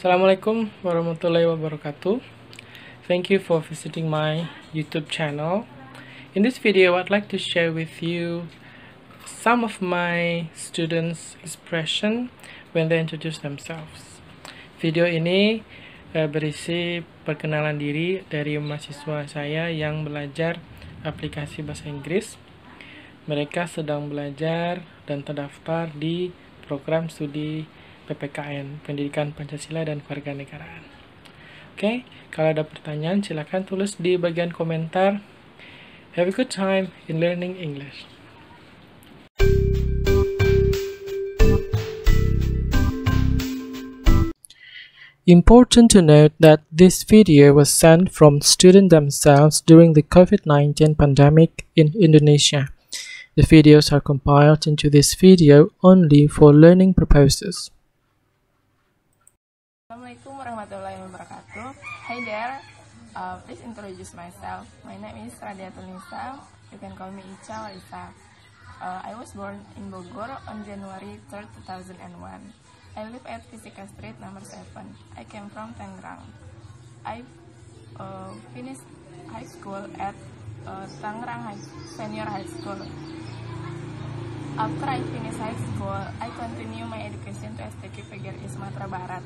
Assalamualaikum warahmatullahi wabarakatuh. Thank you for visiting my YouTube channel. In this video, I'd like to share with you some of my students' expression when they introduce themselves. Video ini uh, berisi perkenalan diri dari mahasiswa saya yang belajar aplikasi bahasa Inggris. Mereka sedang belajar dan terdaftar di program studi PPKN, Pendidikan Pancasila dan Kewarganegaraan. Oke, kalau ada pertanyaan silakan tulis di bagian komentar. Have a good time in learning English. Important to note that this video was sent from students themselves during the COVID-19 pandemic in Indonesia. The videos are compiled into this video only for learning purposes. Warahmatullahi wabarakatuh. Hi there. Uh, please introduce myself. My name is Radiatul Nisa. You can call me Ica or Isa. Uh, I was born in Bogor on January 3rd, 2001. I live at Fisika Street number 7. I came from Tangerang. I uh, finished high school at uh, Tangerang high, Senior High School. After I finish high school, I continue my education to STK PGRI Sumatera Barat.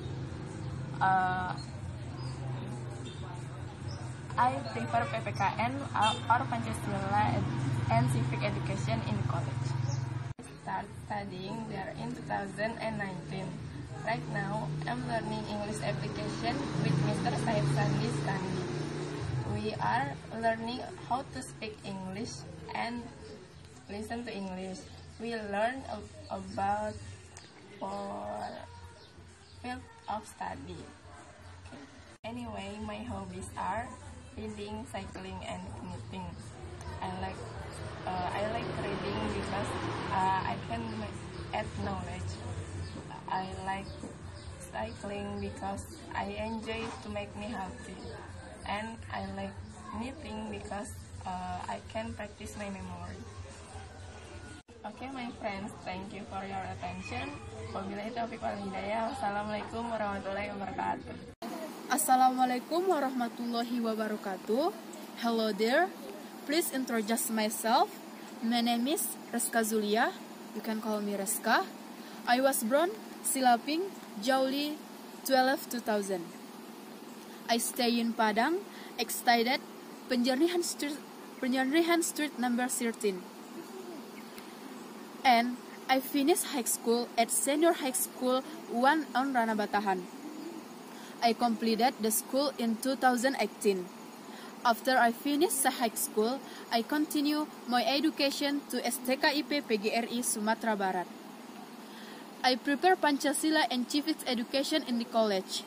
Uh, I prefer PPKN or Pancasila and Civic Education in college. I start studying there in 2019. Right now, I'm learning English application with Mr. Said Sandi Skandi. We are learning how to speak English and listen to English. We learn about for of study. Anyway, my hobbies are reading, cycling, and knitting. I like uh, I like reading because uh, I can add knowledge. I like cycling because I enjoy to make me healthy, and I like knitting because uh, I can practice my memory. Oke, okay, my friends, thank you for your attention. Wabillahi taufiq wal hidayah. Wassalamualaikum warahmatullahi wabarakatuh. Assalamualaikum warahmatullahi wabarakatuh. Hello there. Please introduce myself. My name is Reska Zulia. You can call me Reska. I was born Silaping, Jauli 12 2000. I stay in Padang, excited Penjernihan Street, Penjernihan Street number 13 and I finished high school at Senior High School 1 on Rana Batahan. I completed the school in 2018. After I finished high school, I continue my education to STKIP PGRI Sumatera Barat. I prepare Pancasila and Civics education in the college,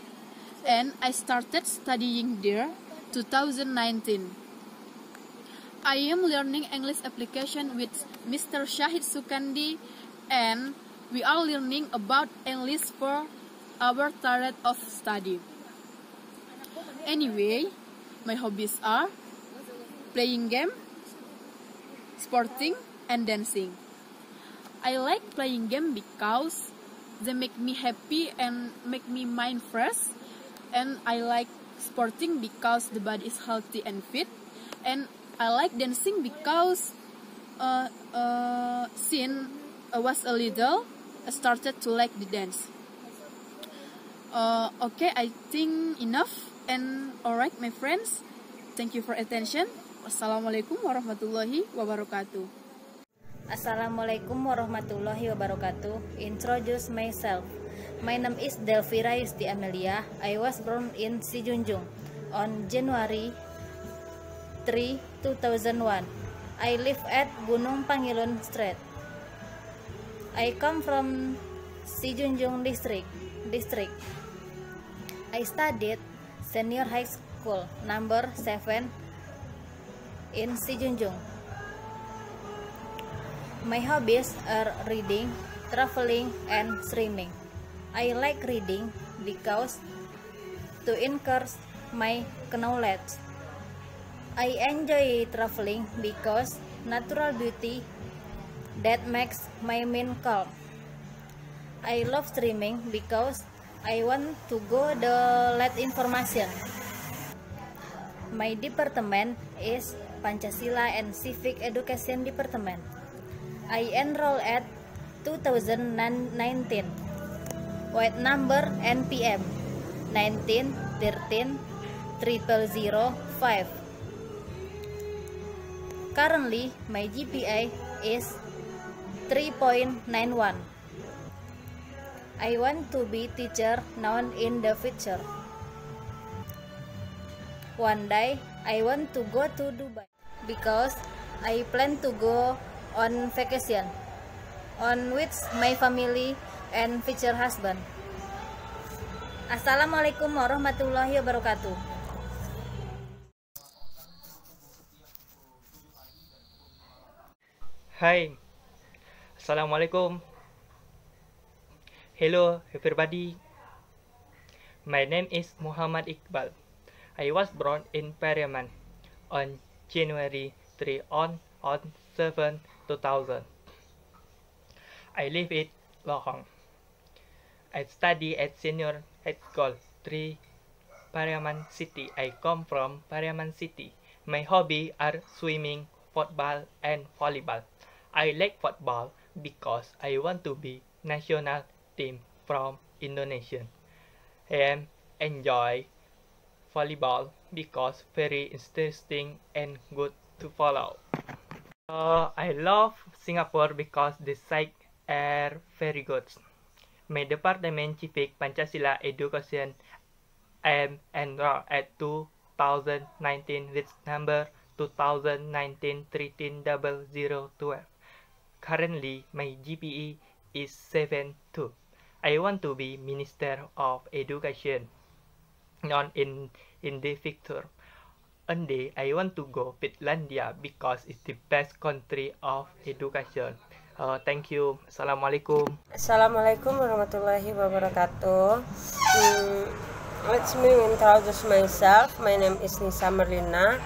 and I started studying there 2019. I am learning English application with Mr. Shahid Sukandi and we are learning about English for our target of study. Anyway, my hobbies are playing game, sporting, and dancing. I like playing game because they make me happy and make me mind fresh. And I like sporting because the body is healthy and fit. And I like dancing because uh, uh, since I was a little, I started to like the dance. Uh, okay, I think enough. And alright, my friends, thank you for attention. Wassalamualaikum warahmatullahi wabarakatuh. Assalamualaikum warahmatullahi wabarakatuh. Introduce myself. My name is Delvira Yusti Amelia. I was born in Sijunjung on January 3, 2001. I live at Gunung Pangilun Street. I come from Sijunjung District. District. I studied senior high school number 7 in Sijunjung. My hobbies are reading, traveling, and swimming. I like reading because to increase my knowledge I enjoy traveling because natural beauty that makes my mind calm. I love streaming because I want to go the let information. My department is Pancasila and Civic Education Department. I enroll at 2019. White number NPM 19 13 0005. Currently, my GPA is 3.91. I want to be teacher known in the future. One day, I want to go to Dubai because I plan to go on vacation on with my family and future husband. Assalamualaikum warahmatullahi wabarakatuh. Hi, Assalamualaikum. Hello, everybody. My name is Muhammad Iqbal. I was born in Pariaman on January 3 on on 7 2000. I live in Lohong. I study at Senior High School 3 Pariaman City. I come from Pariaman City. My hobby are swimming, football, and volleyball. I like football because I want to be national team from Indonesia. And enjoy volleyball because very interesting and good to follow. Uh, I love Singapore because the site are very good. My department Civic Pancasila Education am enrolled at 2019 with number 2019 13 Currently, my GPA is 7.2. I want to be Minister of Education, not in, in the future. One day, I want to go Finlandia because it's the best country of education. Uh, thank you. Assalamualaikum. Assalamualaikum warahmatullahi wabarakatuh. Hmm, let me introduce myself. My name is Nisa Merlina.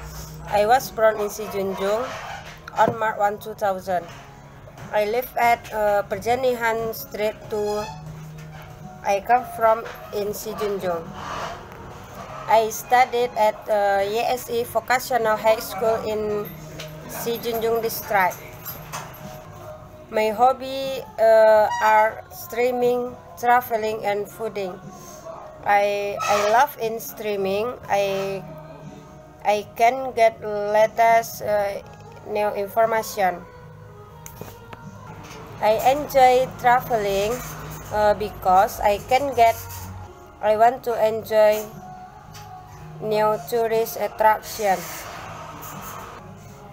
I was born in Sijunjung on March 1, 2000. I live at uh, Perjanihan Street 2. I come from in Sijunjung. I studied at uh, YSE Vocational High School in Sijunjung District. My hobby uh, are streaming, traveling, and fooding. I I love in streaming. I I can get latest uh, new information. I enjoy traveling uh, because I can get I want to enjoy new tourist attraction.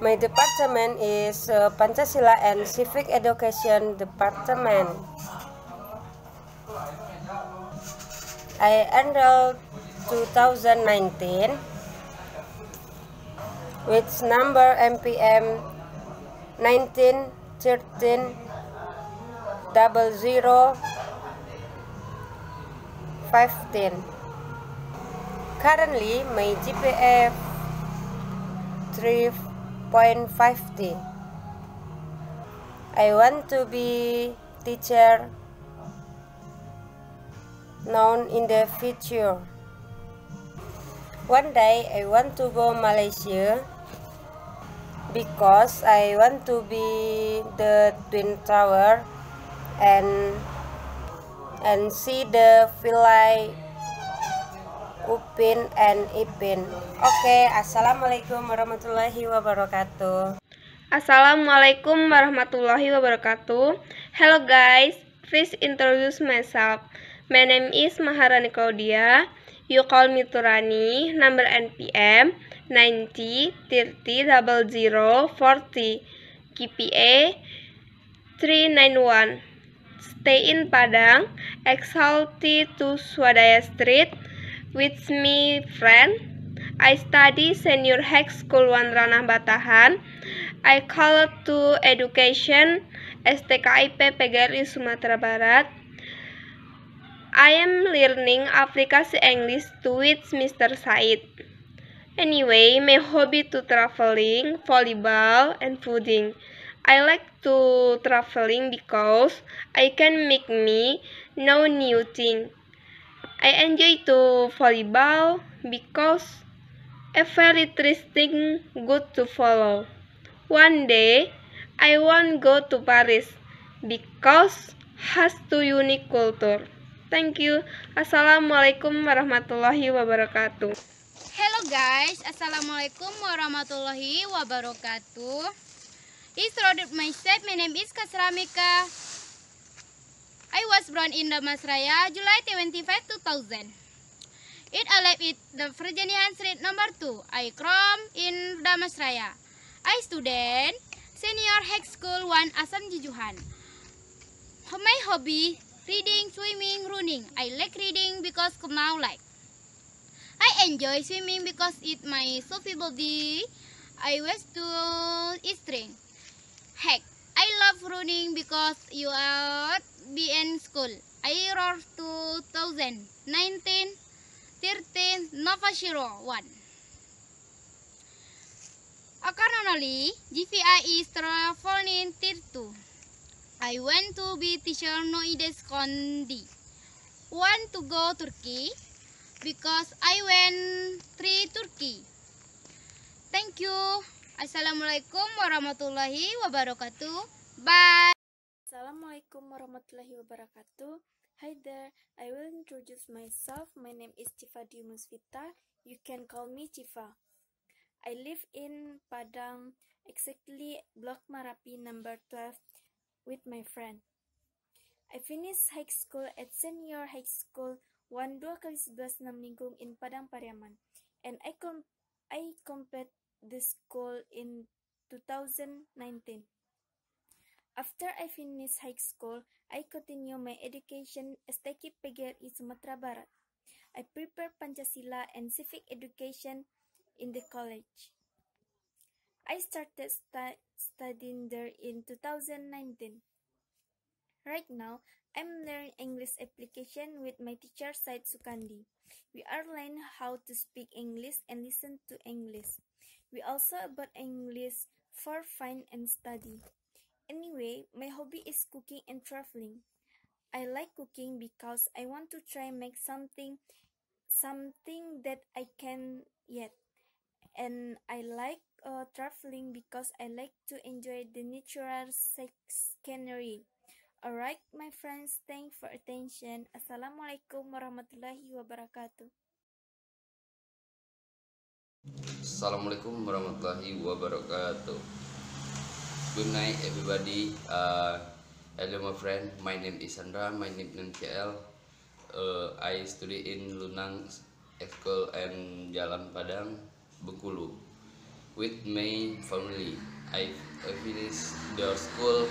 My department is uh, Pancasila and Civic Education Department. I enrolled 2019 with number MPM 1913 double zero fifteen. Currently, my GPA 3.50. I want to be teacher known in the future. One day I want to go Malaysia because I want to be the Twin Tower and and see the Vilai Upin and Ipin. Oke, okay, assalamualaikum warahmatullahi wabarakatuh. Assalamualaikum warahmatullahi wabarakatuh. Hello guys, please introduce myself. My name is Maharani Claudia. You call me Turani. Number NPM 90 30 00 40. GPA 391 stay in Padang, exalted to Swadaya Street with me friend. I study senior high school one Ranah Batahan. I call to education STKIP PGRI Sumatera Barat. I am learning aplikasi English to with Mr. Said. Anyway, my hobby to traveling, volleyball, and fooding. I like to traveling because I can make me know new thing. I enjoy to volleyball because a very interesting good to follow. One day I want go to Paris because has to unique culture. Thank you. Assalamualaikum warahmatullahi wabarakatuh. Hello guys, Assalamualaikum warahmatullahi wabarakatuh. Introduce myself, my name is Kasramika. I was born in Damasraya, July 25, 2000. It I live at the Virginian Street number 2. I come in Damasraya. I student senior high school 1 Asam Jijuhan. My hobby reading, swimming, running. I like reading because now like. I enjoy swimming because it my soft body. I wish to strength. Heck, I love running because you are be in school. I wrote 2019 13 Nova Shiro 1. Occasionally, GVI is traveling tier 2. I went to be teacher Noides Kondi. Want to go Turkey because I went three Turkey. Thank you. Assalamualaikum warahmatullahi wabarakatuh. Bye. Assalamualaikum warahmatullahi wabarakatuh. Hi there, I will introduce myself. My name is Cifa Diumusvita. You can call me Cifa. I live in Padang, exactly Block Marapi number 12 with my friend. I finished high school at Senior High School 1 2 kali 11 Namlingkung in Padang Pariaman and I com I complete the school in 2019. After I finished high school, I continue my education as Tekip in Sumatera Barat. I prepare Pancasila and civic education in the college. I started stu studying there in 2019. Right now, I'm learning English application with my teacher Said Sukandi. We are learning how to speak English and listen to English. We also about English for fun and study. Anyway, my hobby is cooking and traveling. I like cooking because I want to try make something something that I can yet. And I like uh, traveling because I like to enjoy the natural scenery. Alright, my friends, thanks for attention. Assalamualaikum warahmatullahi wabarakatuh. Assalamualaikum warahmatullahi wabarakatuh. Good night, everybody. Uh, hello, my friend. My name is Sandra. My name is KL. Uh, I study in Lunang School and Jalan Padang, Bengkulu. With my family, I, finished the school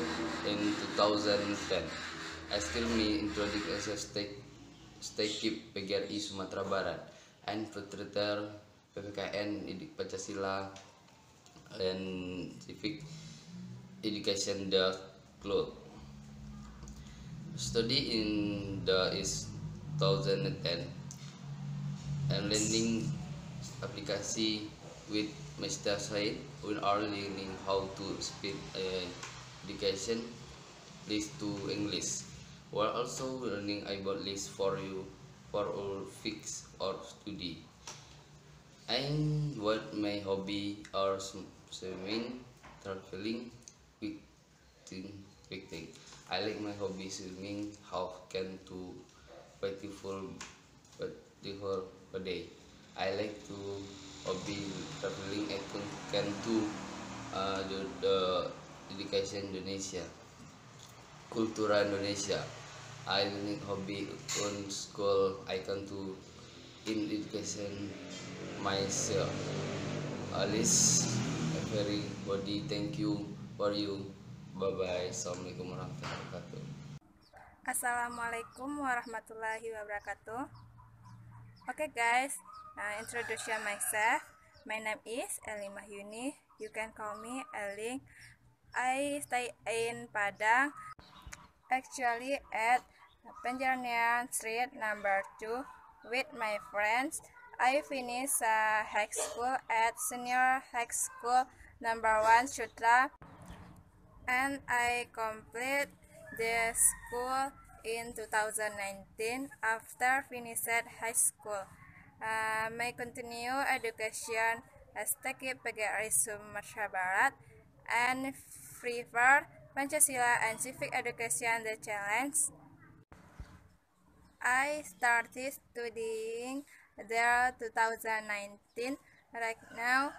in 2010. I still me introduce as state state keep PGRI Sumatera Barat and Petriter PPKN Idik Pancasila and Civic Education the Cloud. Study in the is 2010 and learning aplikasi with Mr. Said we are learning how to speak uh, education list to English. We're also learning about list for you for all fix or study. And what my hobby are swimming, traveling, quitting, quitting. I like my hobby swimming. How can to beautiful, beautiful per day. I like to hobby traveling. I can, can do uh, the, the education Indonesia, kultura Indonesia. I learning hobby on school. I can do in education myself. Alice, everybody, thank you for you. Bye bye. Assalamualaikum warahmatullahi wabarakatuh. Assalamualaikum warahmatullahi wabarakatuh. Okay guys, now introduce myself. My name is Eli Mahyuni. You can call me Eling. I stay in Padang, actually at Penjanian Street number 2 with my friends. I finished uh, high school at Senior High School number 1 Sutra and I complete the school in 2019 after finished high school. Uh, my continue education as TK PGRI Sumatera Barat and prefer Pancasila and civic education the challenge. I started studying there 2019. Right now,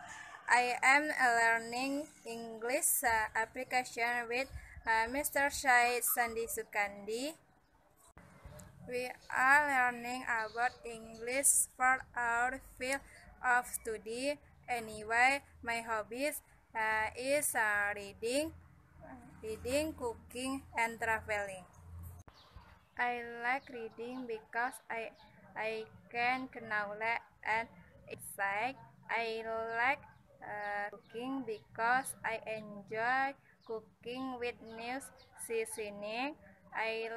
I am learning English uh, application with uh, Mr. Syed Sandi Sukandi. We are learning about English for our field of study. Anyway, my hobbies uh, is uh, reading, reading, cooking, and traveling. I like reading because I I can knowledge and insight. I like uh, cooking because I enjoy cooking with new seasoning. I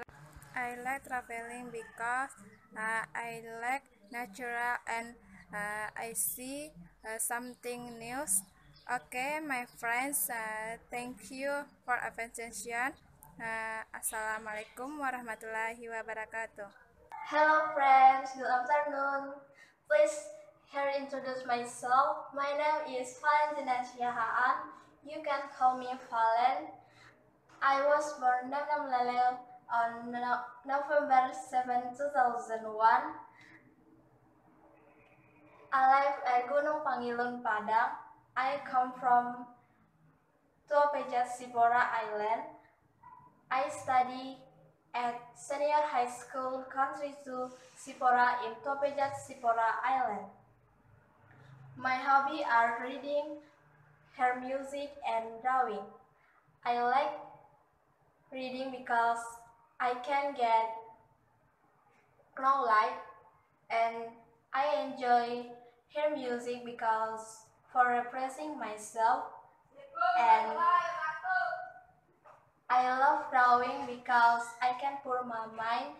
I like traveling because uh, I like natural and uh, I see uh, something new. Okay, my friends, uh, thank you for attention. Uh, Assalamualaikum warahmatullahi wabarakatuh. Hello friends, good afternoon. Please here introduce myself. My name is Valentina Syahaan. You can call me Valen. I was born on November 7, 2001. I live at Gunung Pangilun, Padang. I come from Tuapeja Sipora Island. I study at Senior High School Country 2 Sipora in Tuapeja Sipora Island. My hobbies are reading, hair music, and drawing. I like reading because I can get knowledge and I enjoy hair music because for repressing myself and I love drawing because I can pour my mind.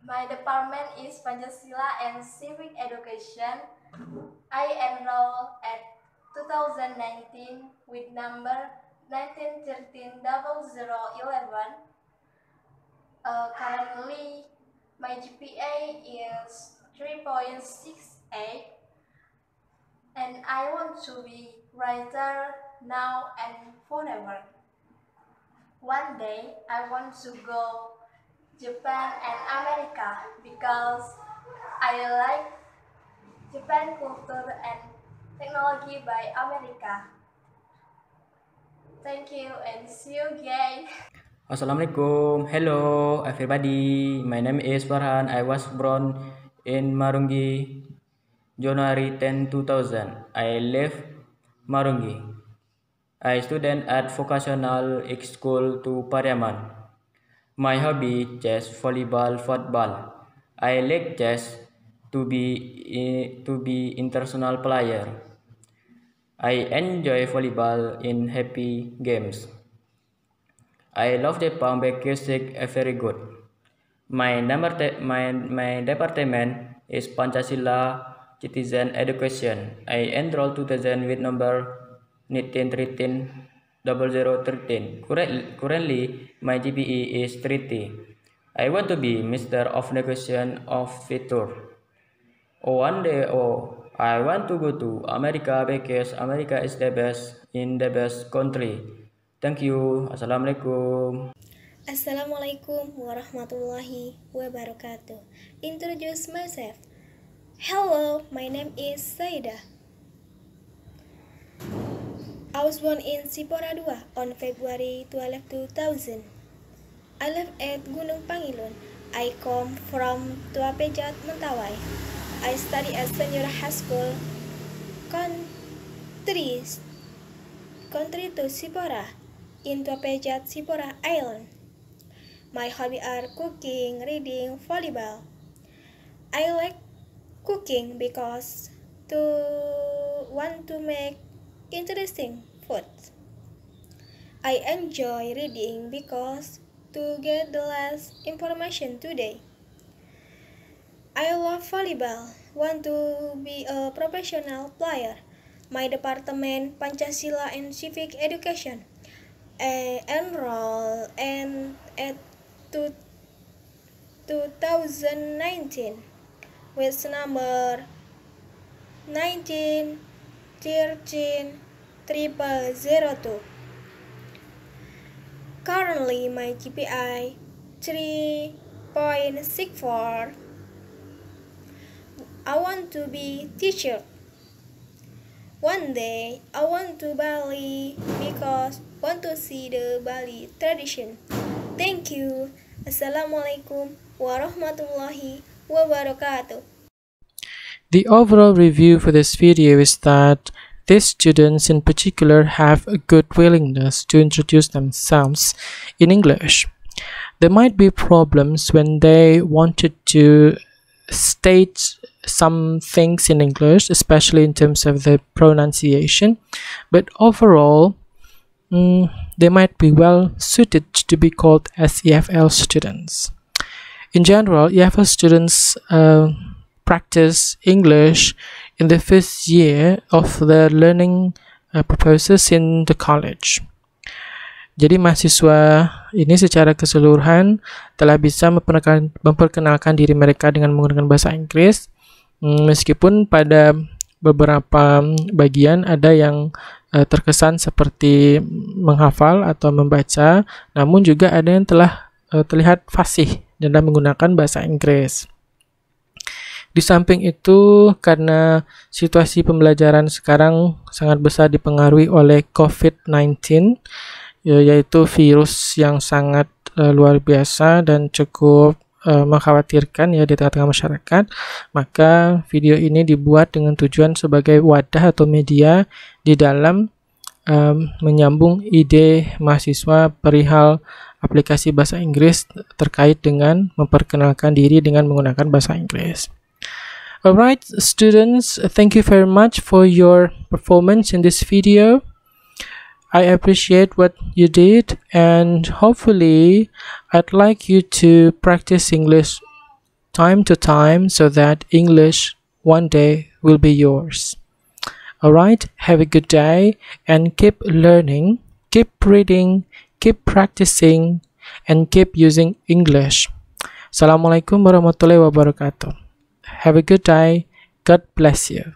My department is Pancasila and Civic Education. I enrolled at 2019 with number 1913 Uh, currently, my GPA is 3.68 and I want to be writer now and forever. One day I want to go Japan and America because I like Japan culture and technology by America. Thank you and see you again. Assalamualaikum. Hello everybody. My name is Farhan. I was born in Marungi, January 10, 2000. I left Marungi. I student at vocational school to Pariaman. My hobby chess, volleyball, football. I like chess to be eh, to be international player. I enjoy volleyball in happy games. I love the Palm music eh, very good. My number my my department is Pancasila citizen education. I enrolled 2000 with number 1913 0013. Currently, my GPE is 30. I want to be Mr. of Negotiation of Future. Oh, one day, oh, I want to go to America because America is the best in the best country. Thank you. Assalamualaikum. Assalamualaikum warahmatullahi wabarakatuh. Introduce myself. Hello, my name is Saida. I was born in Sipora 2 on February 12, 2000. I live at Gunung Pangilun. I come from Tuapejat, Mentawai. I study at senior high school, country, country to Sipora, in Tuapejat, Sipora Island. My hobby are cooking, reading, volleyball. I like cooking because to want to make interesting food. I enjoy reading because to get the less information today. I love volleyball, want to be a professional player. My department Pancasila and Civic Education uh, enroll and at 2019 with number 19 13 002. Currently, my GPI 3.64. I want to be teacher. One day, I want to Bali because want to see the Bali tradition. Thank you. Assalamualaikum warahmatullahi wabarakatuh. The overall review for this video is that these students in particular have a good willingness to introduce themselves in English. There might be problems when they wanted to state some things in English, especially in terms of the pronunciation, but overall, mm, they might be well suited to be called as EFL students. In general, EFL students uh, practice English in the first year of the learning uh, purposes in the college. Jadi mahasiswa ini secara keseluruhan telah bisa memperkenalkan, diri mereka dengan menggunakan bahasa Inggris mm, meskipun pada beberapa bagian ada yang uh, terkesan seperti menghafal atau membaca namun juga ada yang telah uh, terlihat fasih dalam menggunakan bahasa Inggris. Di samping itu, karena situasi pembelajaran sekarang sangat besar dipengaruhi oleh COVID-19, ya, yaitu virus yang sangat uh, luar biasa dan cukup uh, mengkhawatirkan ya di tengah-tengah masyarakat, maka video ini dibuat dengan tujuan sebagai wadah atau media di dalam um, menyambung ide mahasiswa perihal aplikasi bahasa Inggris terkait dengan memperkenalkan diri dengan menggunakan bahasa Inggris. Alright, students, thank you very much for your performance in this video. I appreciate what you did and hopefully I'd like you to practice English time to time so that English one day will be yours. Alright, have a good day and keep learning, keep reading, keep practicing, and keep using English. Assalamualaikum warahmatullahi wabarakatuh. Have a good day. God bless you.